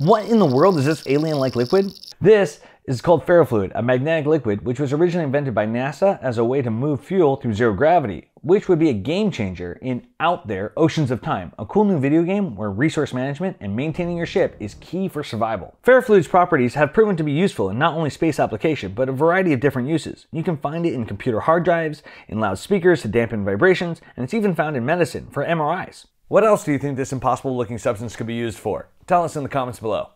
What in the world is this alien-like liquid? This is called ferrofluid, a magnetic liquid which was originally invented by NASA as a way to move fuel through zero gravity, which would be a game changer in Out There Oceans of Time, a cool new video game where resource management and maintaining your ship is key for survival. Ferrofluid's properties have proven to be useful in not only space application, but a variety of different uses. You can find it in computer hard drives, in loudspeakers to dampen vibrations, and it's even found in medicine for MRIs. What else do you think this impossible looking substance could be used for? Tell us in the comments below.